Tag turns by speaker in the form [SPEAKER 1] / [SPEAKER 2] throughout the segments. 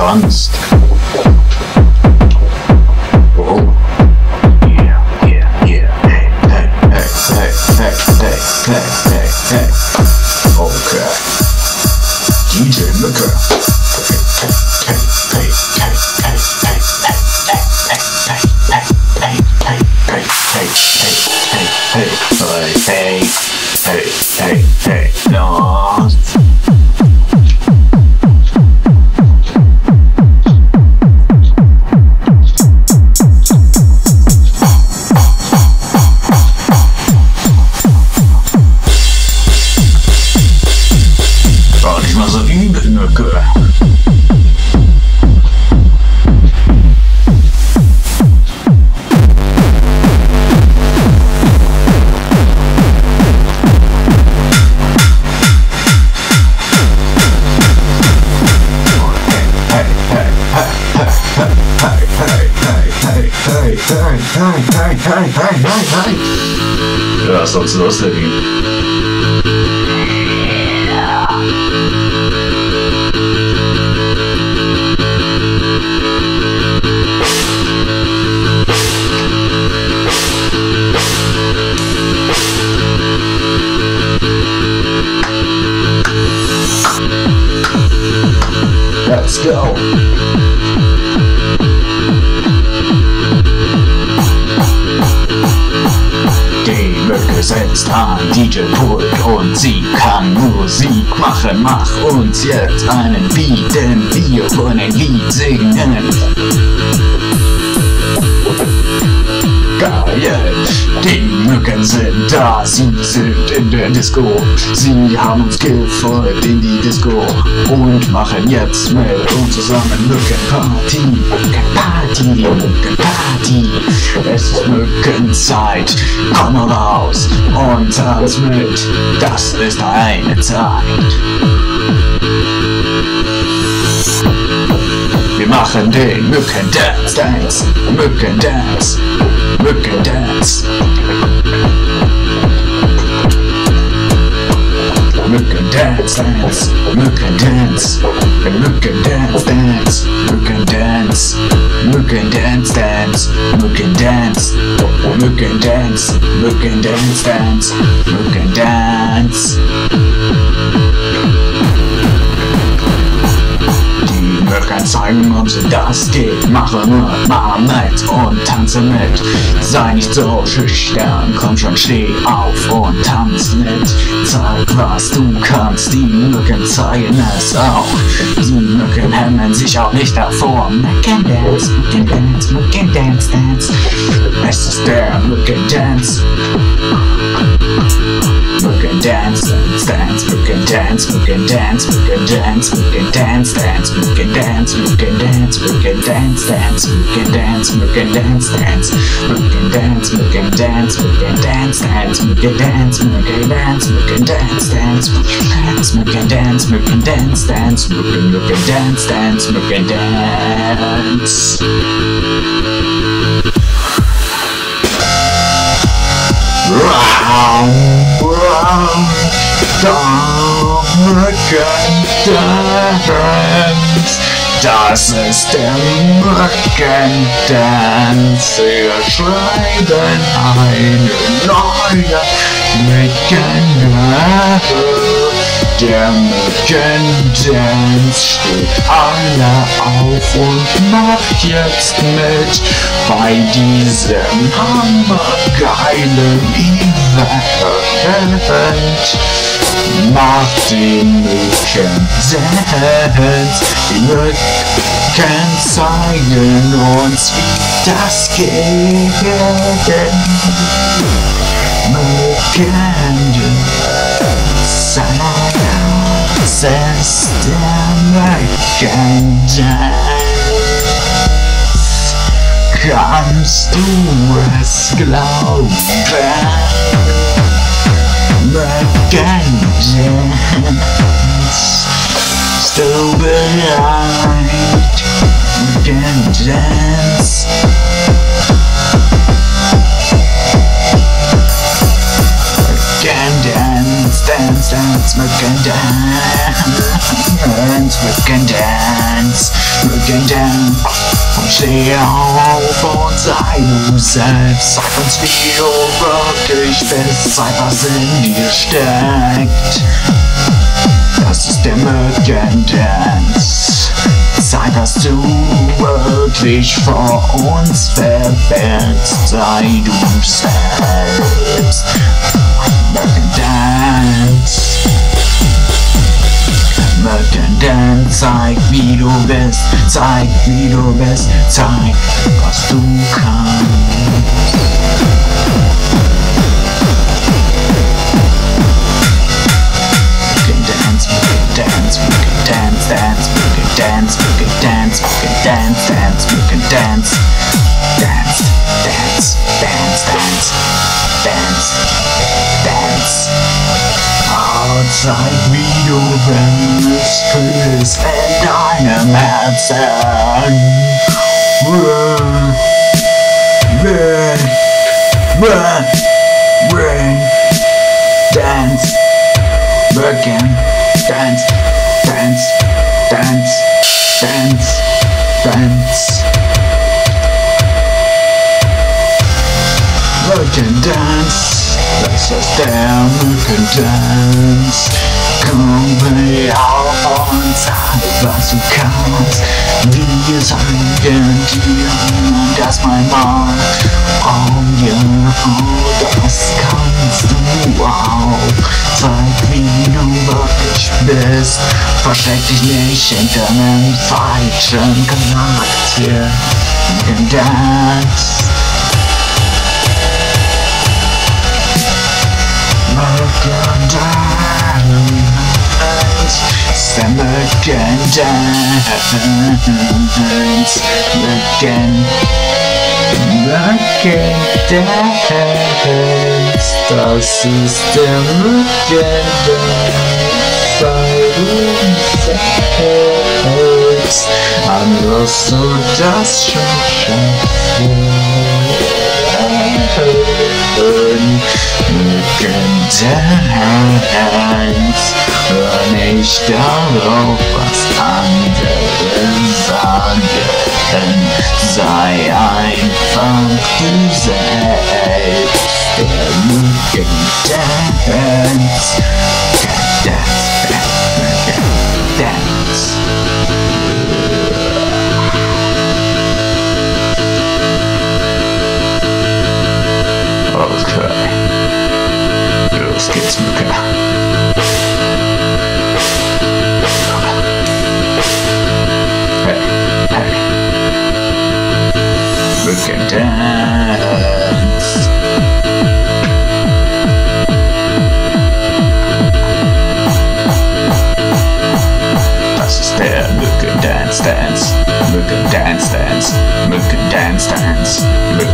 [SPEAKER 1] Was. Oh. Yeah, yeah, yeah. Hey, hey, hey, hey, hey, hey, hey, hey, hey. Okay. DJ Mücke. Hey, hey, hey, was soll es denn an DJ-Pult und sie kann Musik machen. Mach uns jetzt einen Beat, denn wir wollen ein Lied singen. Die Mücken sind da, sie sind in der Disco. Sie haben uns gefolgt in die Disco und machen jetzt mit uns zusammen Mückenparty. Mückenparty, Mückenparty. Es ist Mückenzeit, komm raus und tanz mit. Das ist eine Zeit. Wir machen den Mückendance, Dance, Mückendance, look and dance. Look and dance, dance, look and dance, look and dance, dance, look and dance, look and dance, dance, look and dance, look and dance, look and dance, dance, look and dance. Mücken zeigen uns, wie das geht. Mache nur mal mit und tanze mit. Sei nicht so schüchtern, komm schon, steh auf und tanz mit. Zeig, was du kannst. Die Mücken zeigen es auch. look at him und sich auch nicht davor. Make and dance, make and dance, make and dance, dance. Es ist der Look and Dance. Look and dance, dance, dance, look and dance, look and dance, look and dance, look and dance, dance, look and dance, look and dance, look and dance, dance, look and dance, look and dance, dance, look and dance, look and dance, look and dance, dance, look and dance, look and dance, look and dance, dance, look and dance, look and dance, look and dance, dance, look and look and dance, dance, Mücken dance. Round, round, down, Mückendance. Das ist der Mückendance. Wir schreiben eine neue Mückennacht. Der Mückendance steht alle auf und macht jetzt mit bei diesem hammergeilen Event. Macht den Mückendance. Die Mücken zeigen uns, wie das geht. Mückendance. Das system agenda comes to us global merchants still behind merchants dance, dance, dance, Mücken dance, we can dance, we can dance. Und steh auf und sei du selbst. Sag uns, wie du wirklich bist. Zeig, was in dir steckt. Das ist der Mückendance. Zeig, was du wirklich vor uns verbirgst. Sei du selbst. Mückendance. Zeig, wie du bist. Zeig, wie du bist. Zeig, was du kannst. am outside. Run, run, run, run. Dance, working, dance, dance, dance, dance, dance. Working dance, let's just down, working dance. Komm, auf und sag, was du kannst. Wir sagen dir, dass mein Mann, oh ja, oh, das kannst du auch. Zeig, wie du wirklich bist. Versteck dich nicht hinter einem falschen Charakter. You can dance. You can dance. merchandise. Looking, looking down. Star system merchandise. Silence. I'm lost to destruction. Burn, you can. Hör nicht darauf, was andere sagen, sei einfach du selbst, der Mückendance, dance, dance, dance.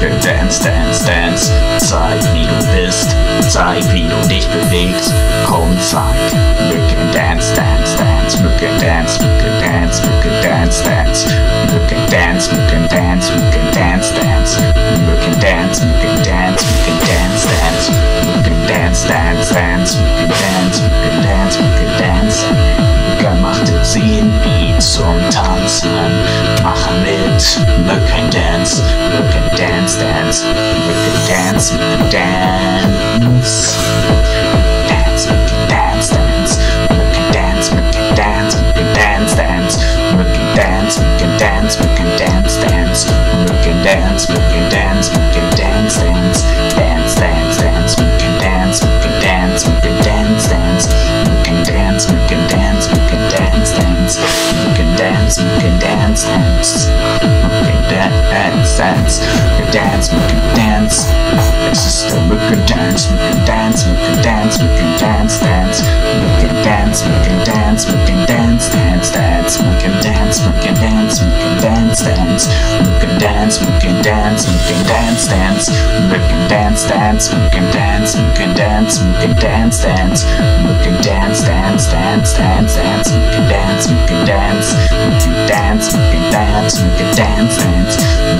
[SPEAKER 1] Mückendance Dance Dance. Zeig, wie du bist. Zeig, wie du dich bewegst. Komm, zeig. Mückendance Dance Dance. Mückendance, Mückendance, Mückendance Dance. Mückendance, Mückendance, Mückendance Dance. Mückendance, Mückendance, Mückendance Dance. Mückendance Dance Dance. Mückendance, Mückendance, Mückendance. Mücken macht zehn Beats zum Tanzen. Mohammed, look and dance, look and dance, dance, look and dance, dance. Dance, dance, dance, look and dance, look and dance, look and dance, dance, look and dance, look and dance, look and dance, dance, look and dance, look and dance, look and dance, dance, dance. dance, we can dance. Sister, we can dance, we can dance, we can dance, we can dance, dance. We can dance, we can dance, we can dance, dance, dance. We can dance, we can dance, we can dance, dance. We can dance, we can dance, we can dance, dance. We can dance, dance, we can dance, we can dance, we can dance, dance. We can dance, dance, dance, dance, dance. We can dance, we can dance, we can dance, we can dance, we can dance, dance.